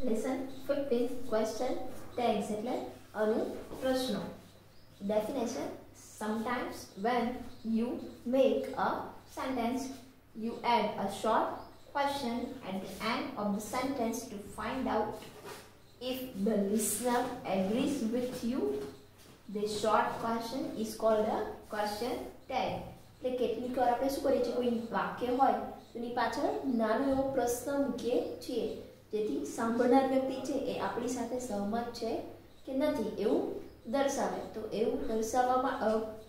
Lesson fifteen question tags એટલે અનુપ્રશ્નો definition sometimes when you make a sentence you add a short question at the end of the sentence to find out if the listener agrees with you the short question is called a question tag એટલે કેટલીક વાર આપણે શું કરીએ છીએ કોઈ વાક્ય હોય તેની પાછળ નાનો એવો પ્રશ્ન મૂકીએ છીએ જેથી સાંભળનાર વ્યક્તિ છે એ આપણી સાથે સહમત છે કે નથી એવું દર્શાવે. તો એવું દર્શાવવામાં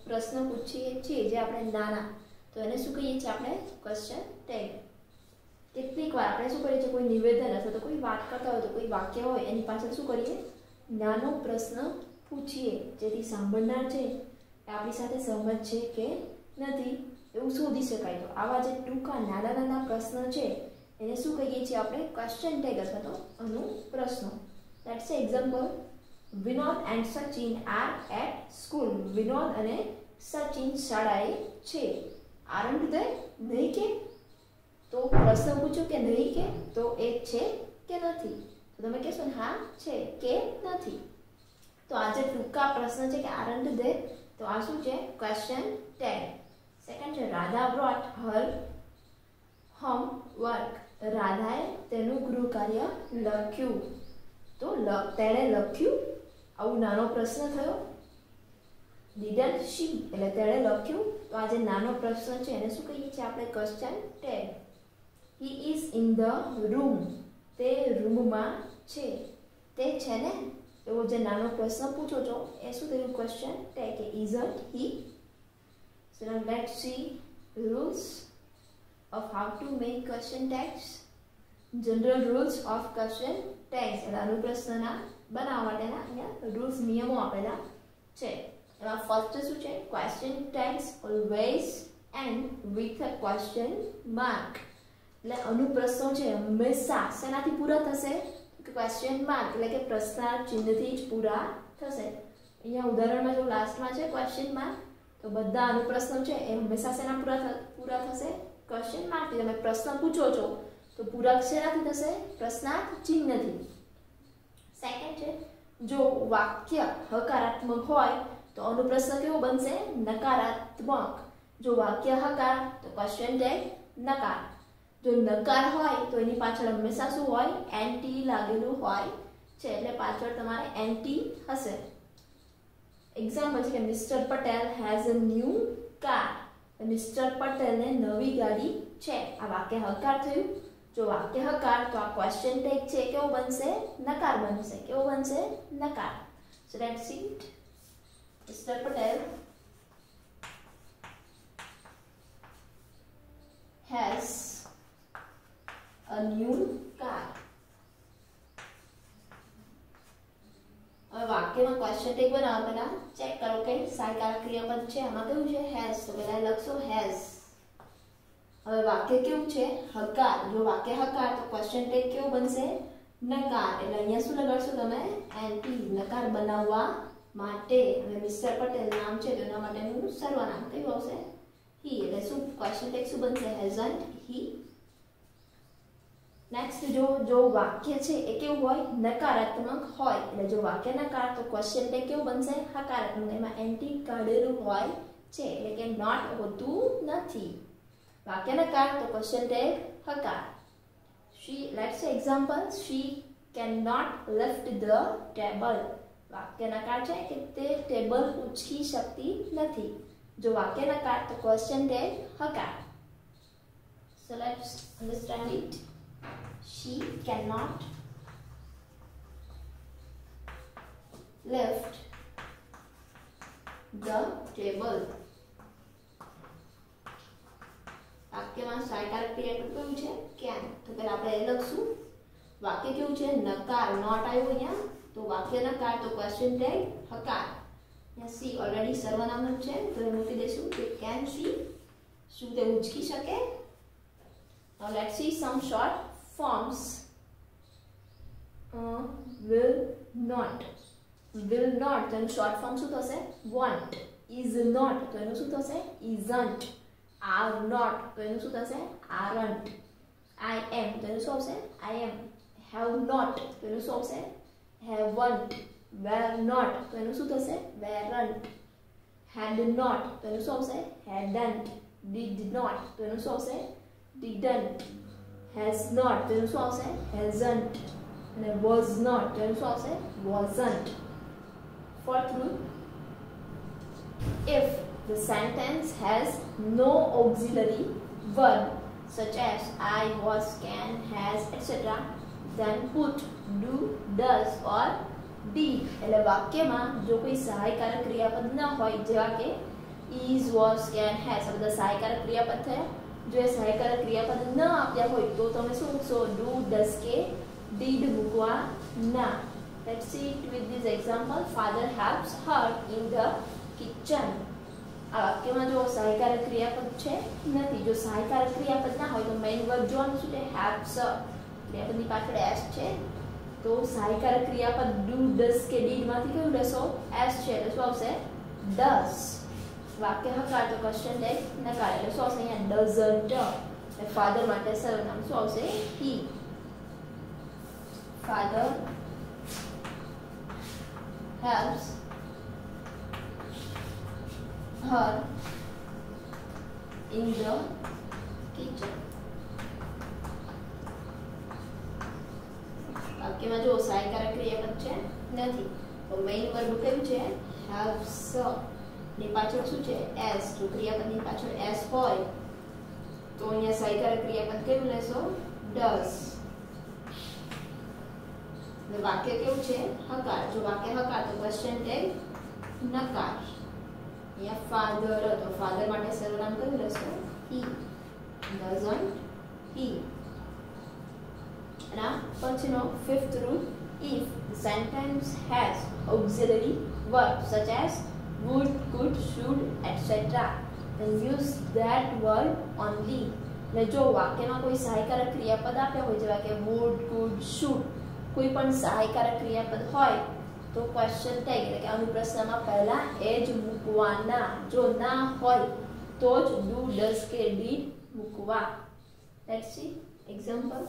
પ્રશ્ન પૂછીએ છીએ જે આપણે નાના. તો એને શું કહીએ છીએ આપણે? ક્વેશ્ચન ટેગ કેટલીક વાર આપણે શું કરીએ છીએ? કોઈ નિવેદન અથવા તો કોઈ વાત કરતા હોય તો કોઈ વાક્ય હોય એની પાછળ શું કરીએ? નાનો પ્રશ્ન પૂછીએ. જેથી સાંભળનાર છે એ આપણી સાથે સહમત છે કે નથી. એવું શોધી શકાય. તો આવા જે ટૂંકા નાના નાના પ્રશ્ન છે એને શું કહીએ છીએ આપણે? ક્વેશ્ચન ટેગ અથવા તો અનુ પ્રશ્નો. Let's say example Vinod and Sachin are at school Vinod અને સચિન શાળાએ છે. આરંભ દે નહીં કે? તો પ્રશ્ન પૂછો કે નહીં કે? તો એ છે કે નથી? તો તમે કહેશો હા, છે કે નથી? તો આ જે ટૂંકા પ્રશ્ન છે કે આરંભ દે, તો આ શું છે? ક્વેશ્ચન ટેગ સેકન્ડ છે, રાધા બ્રોટ હર હોમવર્ક રાધાએ તેનું ગૃહ કાર્ય લખ્યું. તો તેણે લખ્યું? આવું નાનો પ્રશ્ન થયો. Didn't she? એટલે તેણે લખ્યું, તો આ જે નાનો પ્રશ્ન છે. એને શું કહીએ છીએ આપણે? Question tag he is in the room તે રૂમમાં છે. તે છે ને? એવો જે નાનો પ્રશ્ન પૂછો છો, એ શું થયું? ક્વેશ્ચન ટે કે isn't he so now see rules of how to make question tags. General rules of question tags. એટલે અનુપ્રશ્નના બનાવવા માટેના અહીંયા રૂલ્સ નિયમો આપેલા છે. એમાં ફર્સ્ટ શું છે? Question tags always end with a question mark એટલે અનુપ્રશ્નો છે હંમેશા શેનાથી પૂરા થશે? ક્વેશ્ચન માર્ક એટલે કે પ્રશ્નાર્થ ચિહ્નથી જ પૂરા થશે. અહીંયા ઉદાહરણમાં જો લાસ્ટમાં છે ક્વેશ્ચન માર્ક તો બધા અનુપ્રશ્નો છે એ હંમેશા શેના પૂરા પૂરા થશે? ક્વેશ્ચન માર્કથી તમે પ્રશ્ન પૂછો છો, તો પૂરક શેનાથી થશે? પ્રશ્નાર્થ ચિહ્નથી. સેકન્ડ છે, જો વાક્ય હકારાત્મક હોય, તો અનુપ્રશ્ન કેવો બનશે? નકારાત્મક. જો વાક્ય હકાર, તો ક્વેશ્ચન ટેગ નકાર. જો નકાર હોય, તો એની પાછળ હંમેશા શું હોય? એન્ટી લાગેલું હોય છે, એટલે પાછળ તમારે એન્ટી હશે. એક્ઝામ્પલ છે કે mister Patel has a new car mister પટેલને નવી ગાડી છે આ વાક્ય હકાર થયું જો વાક્ય હકાર તો આ ક્વેશ્ચન ટેગ છે કેવો બનશે નકાર બનશે કેવો બનશે નકાર so let's see it mister Patel has a new car હવે વાક્યમાં ક્વેશ્ચન ટેગ બનાવો પહેલા ચેક કરો કે સાયકાર ક્રિયાપદ છે આમાં કેવું છે હેઝ તો પહેલા લખશો હેઝ હવે વાક્ય કેવું છે હકાર જો વાક્ય હકાર તો ક્વેશ્ચન ટેગ કેવું બનશે નકાર એટલે અહીંયા શું લગાડશો તમે એન્ટી નકાર બનાવવા માટે હવે મિસ્ટર પટેલ નામ છે તો એના માટેનું સર્વનામ કયું આવશે હી એટલે શું ક્વેશ્ચન ટેગ શું બનશે હેઝન્ટ હી નેક્સ્ટ જો જો વાક્ય છે એ કેવું હોય? નકારાત્મક હોય. એટલે જો વાક્ય નકાર તો ક્વેશ્ચન ટેગ કેવું બનશે? હકારાત્મક. એમાં એન્ટી કાઢેલું હોય છે. એટલે કે નોટ હોતું નથી. વાક્ય નકાર તો question tag હકાર. She let's example she can not lift the table વાક્ય નકાર છે કે તે ટેબલ ઉચકી શકતી નથી. જો વાક્ય નકાર તો question tag હકાર. So let's understand it. she cannot lift the table વાક્યમાં સહાયકારક ક્રિયાપદ કયું છે કેન તો પહેલા આપણે એ લખશું વાક્ય કેવું છે નકાર નોટ આવ્યું અહીંયા તો વાક્ય નકાર તો ક્વેશ્ચન ટેગ હકાર અહીંયા સી ઓલરેડી સર્વનામક છે તો એ મૂકી દઈશું કે કેન સી શું તે ઉચકી શકે Now let's see some short forms. Uh, will not. Will not. તો એનું શોર્ટ ફોર્મ શું થશે want. is not. તો એનું શું થશે isn't. are not. તો એનું શું થશે aren't. I am. તો એનું શું આવશે I am. હેવ નોટ તો એનું શું આવશે હેવન્ટ વેર નોટ તો એનું શું થશે વેરન્ટ હેડ નોટ તો એનું શું આવશે હેડન્ટ ડીડ નોટ તો એનું શું આવશે ડીડન્ટ હેઝ નોટ તો એનું શું આવશે હેઝન્ટ અને વોઝ નોટ તો એનું શું આવશે wasn't fourth rule if the sentence has no auxiliary verb such as I, was, can, has, etc. then put do, does or did એટલે વાક્યમાં જો કોઈ સહાયકારક ક્રિયાપદ ન હોય જેવા કે is, was, can, has આ બધા સહાયકારક ક્રિયાપદ થયા જો એ સહાયકારક ક્રિયાપદ ન આપ્યા હોય તો તમે શું મૂકશો do, does કે did મૂકવા ના Let's see it with this example. Father helps her in the kitchen. આ વાક્યમાં જો સહાયકારક ક્રિયાપદ છે નથી જો સહાયકારક ક્રિયાપદ ના હોય તો મેઇન વર્બ જોવાનું શું છે હેલ્પ્સ ક્રિયાપદની પાછળ એસ છે તો સહાયકારક ક્રિયાપદ ડુ ડસ કે ડીડ માંથી કયું લેશો એસ છે એટલે શું આવશે ડસ વાક્ય હકાર તો ક્વેશ્ચન ટેગ નકાર એટલે શું આવશે અહીંયા ડઝન્ટ ફાધર માટે સર્વનામ શું આવશે he father helps her in the kitchen. વાક્યમાં જો સહાયકારક ક્રિયાપદ છે નથી તો મેઇન વર્બ કયું છે હેલ્પ્સ ની પાછળ શું છે એસ જો ક્રિયાપદની પાછળ એસ હોય તો અહીંયા સહાયકારક ક્રિયાપદ કયું લેશો ડઝ વાક્ય કેવું છે હકાર જો વાક્ય હકાર તો ક્વેશ્ચન ટેગ નકાર અહીંયા ફાધર તો ફાધર માટે સર્વનામ કયું લેશો હી ડઝન્ટ હી અને પછીનો fifth rule if the sentence has auxiliary verb such as would could should etc then use that word only એટલે જો વાક્યમાં કોઈ સહાયકારક ક્રિયાપદ આપ્યા હોય જેવા કે would could should કોઈ પણ સહાયકારક ક્રિયાપદ હોય તો ક્વેશ્ચન ટેગ એટલે કે અનુપ્રશ્નમાં પહેલા એ જ મૂકવાના જો ના હોય તો જ ડુ ડઝ કે ડીડ મૂકવા let's see example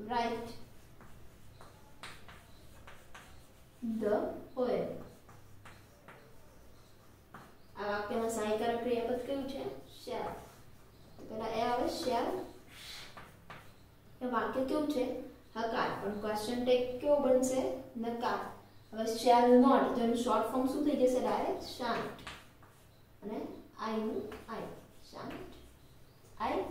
write the poem. આ વાક્યમાં સહાયકારક ક્રિયાપદ કયું છે? શેર તો પહેલા એ આવે શેર એ વાક્ય કેવું છે? હકાર. પણ ક્વેશ્ચન ટેક કેવો બનશે? નકાર. હવે શેલ નોટ જેનું શોર્ટ ફોર્મ શું થઈ જશે? ડાયરેક્ટ શાંત. અને આઈ નું આઈ શાંત. આઈ